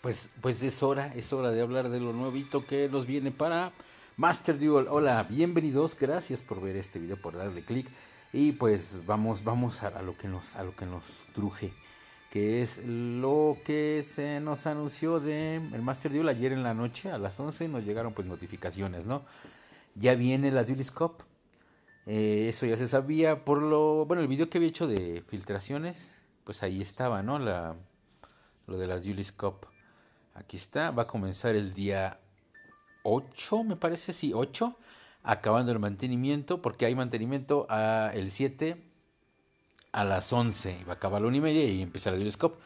Pues, pues es hora, es hora de hablar de lo nuevito que nos viene para Master Duel. Hola, bienvenidos, gracias por ver este video, por darle click. Y pues vamos, vamos a, lo que nos, a lo que nos truje, que es lo que se nos anunció de el Master Duel ayer en la noche, a las 11 nos llegaron pues notificaciones, ¿no? Ya viene la Dueliscope, eh, eso ya se sabía por lo, bueno, el video que había hecho de filtraciones, pues ahí estaba, ¿no? La, lo de la Dueliscope. Aquí está, va a comenzar el día 8, me parece, sí, 8, acabando el mantenimiento, porque hay mantenimiento a el 7 a las 11, va a acabar la 1 y media y empieza la Dualiscope.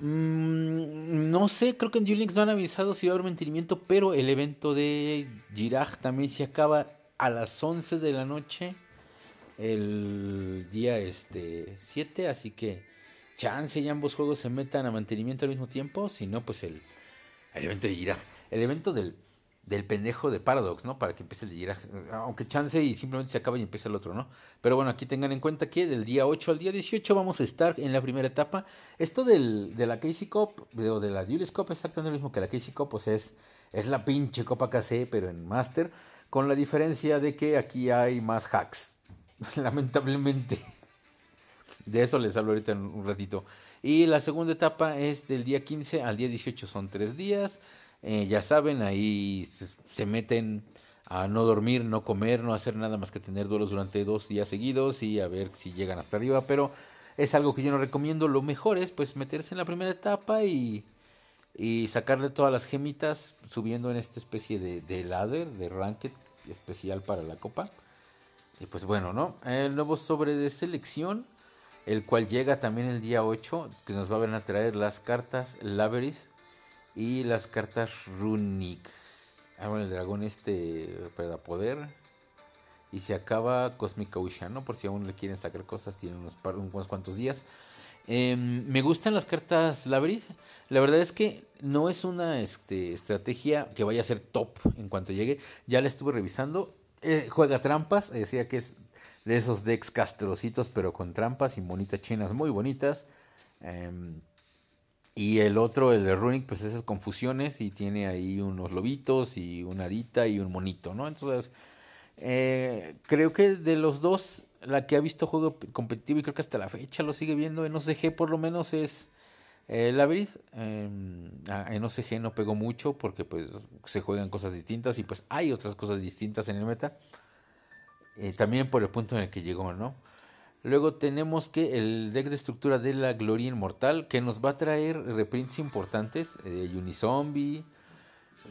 Mm, no sé, creo que en Duel no han avisado si va a haber mantenimiento, pero el evento de Giraj también se acaba a las 11 de la noche el día este 7, así que chance y ambos juegos se metan a mantenimiento al mismo tiempo, si no, pues el, el evento de Gira, el evento del, del pendejo de Paradox, ¿no? Para que empiece el de aunque chance y simplemente se acaba y empieza el otro, ¿no? Pero bueno, aquí tengan en cuenta que del día 8 al día 18 vamos a estar en la primera etapa. Esto del, de la Casey Cup, de, de la Duelist Cup, exactamente lo mismo que la Casey Cup, pues es, es la pinche Copa KC, pero en Master, con la diferencia de que aquí hay más hacks, lamentablemente. De eso les hablo ahorita en un ratito. Y la segunda etapa es del día 15 al día 18, son tres días. Eh, ya saben, ahí se meten a no dormir, no comer, no hacer nada más que tener duelos durante dos días seguidos y a ver si llegan hasta arriba. Pero es algo que yo no recomiendo. Lo mejor es pues meterse en la primera etapa y, y sacarle todas las gemitas subiendo en esta especie de, de ladder, de ranked especial para la copa. Y pues bueno, ¿no? El nuevo sobre de selección el cual llega también el día 8, que nos va a traer las cartas Labyrinth y las cartas Runic. Ahora el dragón este para poder. Y se acaba Cosmic Ocean, ¿no? Por si aún le quieren sacar cosas, tiene unos, unos cuantos días. Em, me gustan las cartas Labyrinth. La verdad es que no es una este, estrategia que vaya a ser top en cuanto llegue. Ya la estuve revisando. Eh, juega trampas, decía que es de esos decks castrocitos, pero con trampas y monitas chinas muy bonitas. Em, y el otro, el de Runic, pues esas confusiones y tiene ahí unos lobitos y una hadita y un monito, ¿no? Entonces, eh, creo que de los dos, la que ha visto juego competitivo y creo que hasta la fecha lo sigue viendo en OCG por lo menos es el Labyrinth. Em, en OCG no pegó mucho porque pues se juegan cosas distintas y pues hay otras cosas distintas en el meta. Eh, también por el punto en el que llegó, ¿no? Luego tenemos que el deck de estructura de la Gloria Inmortal, que nos va a traer reprints importantes, eh,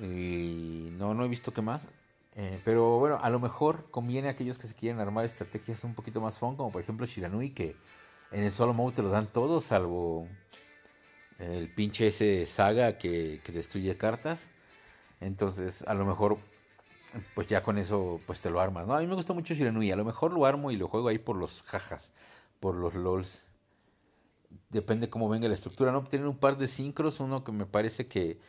y no, no he visto qué más. Eh, pero bueno, a lo mejor conviene a aquellos que se quieren armar estrategias un poquito más fun, como por ejemplo Shiranui, que en el solo mode te lo dan todo, salvo el pinche ese saga que destruye cartas. Entonces, a lo mejor pues ya con eso pues te lo armas, ¿no? A mí me gusta mucho Shiranui, a lo mejor lo armo y lo juego ahí por los jajas, por los lols. Depende cómo venga la estructura, ¿no? Tienen un par de sincros, uno que me parece que,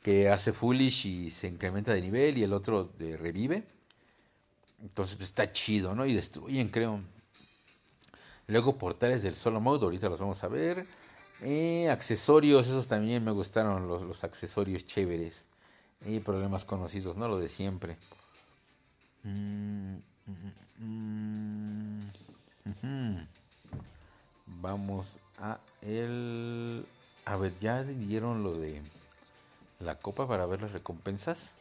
que hace foolish y se incrementa de nivel y el otro revive. Entonces pues, está chido, ¿no? Y destruyen, creo. Luego portales del solo mode, ahorita los vamos a ver. Eh, accesorios, esos también me gustaron los, los accesorios chéveres. Y problemas conocidos, ¿no? Lo de siempre. Vamos a el... A ver, ¿ya dieron lo de la copa para ver las recompensas?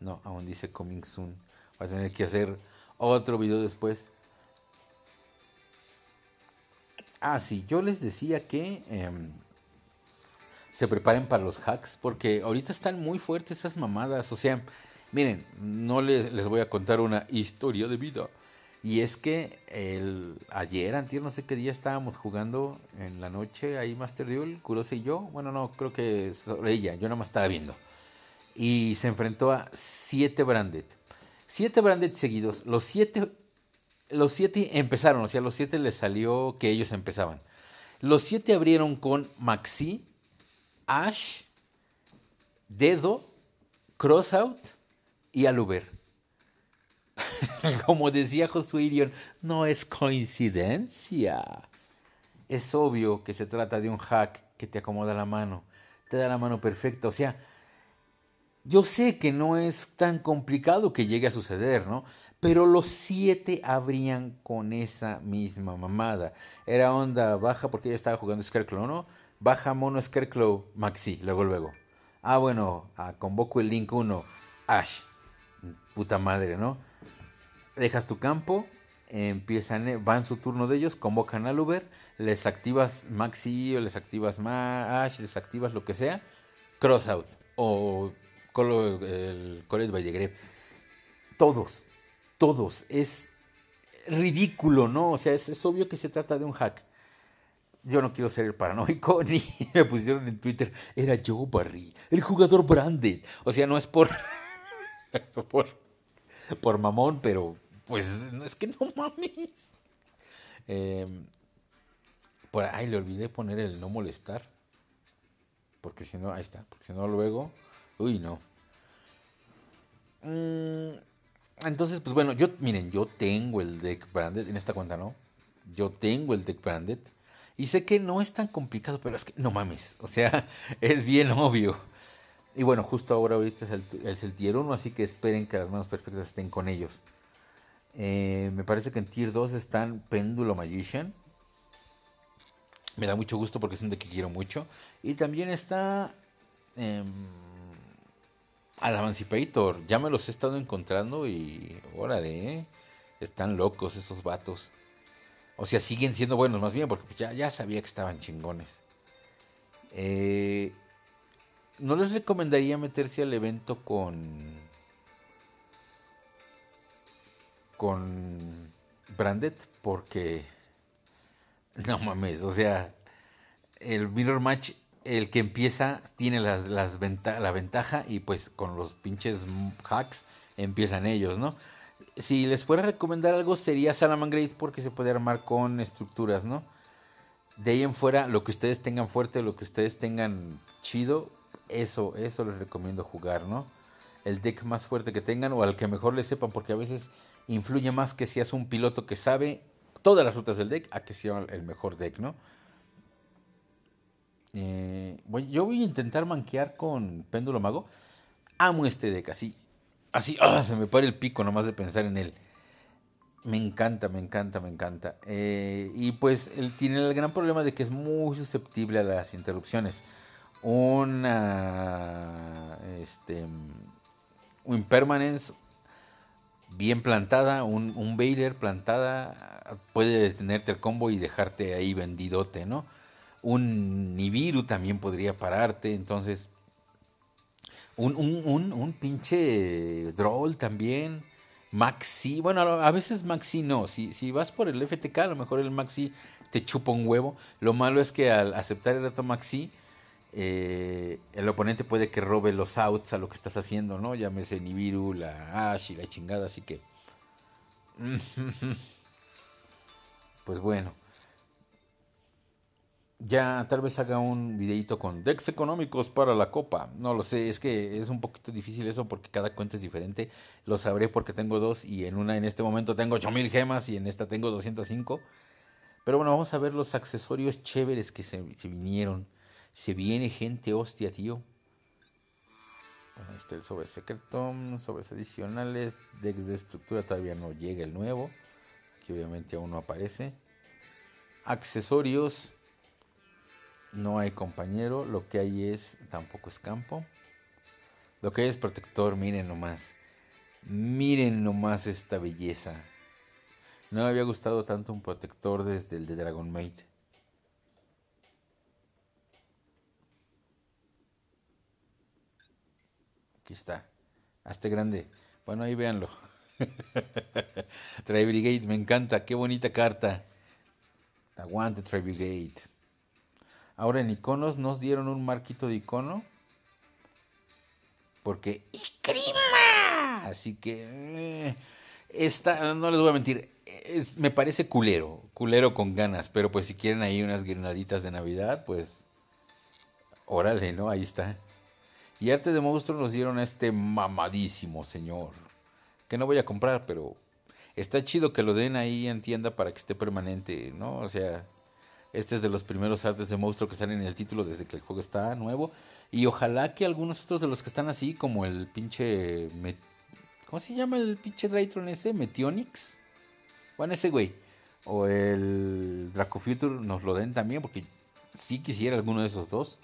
No, aún dice coming soon. Va a tener que hacer otro video después. Ah, sí, yo les decía que... Em, se preparen para los hacks, porque ahorita están muy fuertes esas mamadas. O sea, miren, no les, les voy a contar una historia de vida. Y es que el, ayer, antier, no sé qué día estábamos jugando en la noche ahí Master Duel, Kurose y yo. Bueno, no, creo que ella, yo nada más estaba viendo. Y se enfrentó a siete Branded. Siete Branded seguidos. Los siete, los siete empezaron, o sea, los siete les salió que ellos empezaban. Los siete abrieron con Maxi, Ash, Dedo, Crossout y Aluber. Como decía Josué Irion, no es coincidencia. Es obvio que se trata de un hack que te acomoda la mano. te da la mano perfecta. O sea, yo sé que no es tan complicado que llegue a suceder, ¿no? Pero los siete habrían con esa misma mamada. Era onda baja porque ella estaba jugando Scarecrow, ¿no? Baja mono Scarecrow, Maxi, luego, luego. Ah, bueno, ah, convoco el link 1. Ash. Puta madre, ¿no? Dejas tu campo, empiezan, eh, van su turno de ellos, convocan al Uber, les activas Maxi o les activas Ash, les activas lo que sea, Crossout o el College Todos, todos. Es ridículo, ¿no? O sea, es, obvio que se trata de un hack. Yo no quiero ser el paranoico, ni me pusieron en Twitter, era Joe Barry, el jugador branded. O sea, no es por, por, mamón, pero pues no es que no mames. Em, por ahí le olvidé poner el no molestar. Porque si no, ahí está. Porque si no, luego. Uy, no. Mm, entonces, pues bueno, yo, miren, yo tengo el deck branded. En esta cuenta no. Yo tengo el deck branded. Y sé que no es tan complicado, pero es que no mames. O sea, es bien obvio. Y bueno, justo ahora ahorita es el, tier 1, así que esperen que las manos perfectas estén con ellos. Eh, me parece que en Tier 2 están Péndulo Magician. Me da mucho gusto porque es un deck que quiero mucho. Y también está eh, Emancipator. Ya me los he estado encontrando y órale, ¿eh? están locos esos vatos. O sea, siguen siendo buenos más bien porque ya, sabía que estaban chingones. Eh, no les recomendaría meterse al evento con con Branded porque no mames, o sea, el mirror match, el que empieza tiene las, las la ventaja y pues con los pinches hacks empiezan ellos, ¿no? Si les fuera a recomendar algo sería Salamangreat porque se puede armar con estructuras, ¿no? De ahí en fuera, lo que ustedes tengan fuerte, lo que ustedes tengan chido, eso, eso les recomiendo jugar, ¿no? El deck más fuerte que tengan o al que mejor les sepan, porque a veces influye más que seas un piloto que sabe todas las rutas del deck a que sea el mejor deck, ¿no? Eh, yo voy a intentar manquear con Péndulo Mago. Amo este deck, así. Así, ¡ah! se me pare el pico nomás de pensar en él. Me encanta, me encanta, me encanta. Eh, y pues él tiene el gran problema de que es muy susceptible a las interrupciones. Una. Este. Un impermanence bien plantada, un, un plantada puede detenerte el combo y dejarte ahí vendidote, ¿no? Un Nibiru también podría pararte, entonces un, un, un, pinche Droll también. Maxi, bueno, a veces Maxi no. Si, si vas por el FTK, a lo mejor el Maxi te chupa un huevo. Lo malo es que al aceptar el reto Maxi, eh, el oponente puede que robe los outs a lo que estás haciendo, ¿no? Llámese Nibiru, la Ash y la chingada, así que... Pues bueno. Ya tal vez haga un videito con decks económicos para la copa. No lo sé, es que es un poquito difícil eso porque cada cuenta es diferente. Lo sabré porque tengo dos y en una en este momento tengo 8000 gemas y en esta tengo 205. Pero bueno, vamos a ver los accesorios chéveres que se, vinieron. Se viene gente hostia, tío. Bueno, este el sobre secreto, sobres adicionales, decks de estructura todavía no llega el nuevo. Aquí obviamente aún no aparece. Accesorios. No hay compañero. Lo que hay es. Tampoco es campo. Lo que hay es protector. Miren nomás. Miren nomás esta belleza. No me había gustado tanto un protector desde el de Dragon Maid. está. Hazte grande. Bueno, ahí véanlo. Tri Brigade, me encanta. Qué bonita carta. Aguante Tri Brigade. Ahora en iconos nos dieron un marquito de icono. Porque ¡Icrima! Así que eh, esta, no les voy a mentir, me parece culero, culero con ganas, pero pues si quieren ahí unas granaditas de Navidad, pues órale, ¿no? Ahí está. Y arte de monstruo nos dieron a este mamadísimo señor. Que no voy a comprar, pero está chido que lo den ahí en tienda para que esté permanente, ¿no? O sea, este es de los primeros artes de monstruo que salen en el título desde que el juego está nuevo. Y ojalá que algunos otros de los que están así, como el pinche. ¿Cómo se llama el pinche Draytron ese? Metionix. Bueno, ese güey. O el Draco Future nos lo den también, porque sí quisiera alguno de esos dos.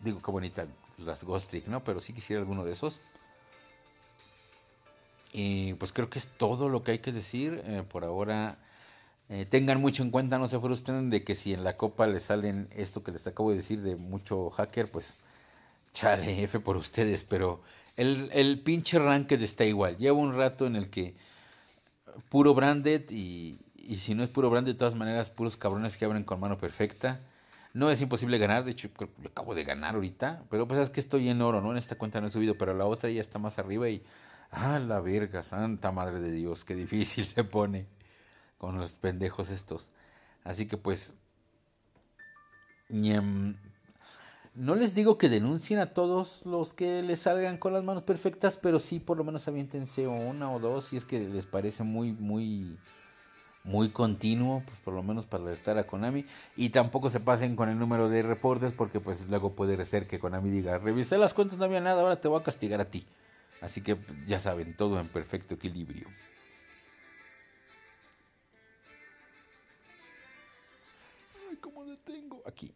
Digo, qué bonita las Ghost Trick, ¿no? Pero sí quisiera alguno de esos. Y pues creo que es todo lo que hay que decir. Eh, por ahora, eh, tengan mucho en cuenta, no se frustren de que si en la copa les salen esto que les acabo de decir de mucho hacker, pues chale, F por ustedes. Pero el, el pinche ranked está igual. Llevo un rato en el que puro branded y, y si no es puro branded, de todas maneras, puros cabrones que abren con mano perfecta. No es imposible ganar, de hecho, lo acabo de ganar ahorita, pero pues es que estoy en oro, ¿no? En esta cuenta no he subido, pero la otra ya está más arriba y Ah, la verga, santa madre de Dios, qué difícil se pone con los pendejos estos. Así que pues... No les digo que denuncien a todos los que les salgan con las manos perfectas, pero sí por lo menos aviéntense una o dos si es que les parece muy, muy, muy continuo, pues por lo menos para alertar a Konami. Y tampoco se pasen con el número de reportes porque pues luego puede ser que Konami diga, revisé las cuentas, no había nada, ahora te voy a castigar a ti. Así que ya saben, todo en perfecto equilibrio. Ay, ¿cómo detengo? Aquí.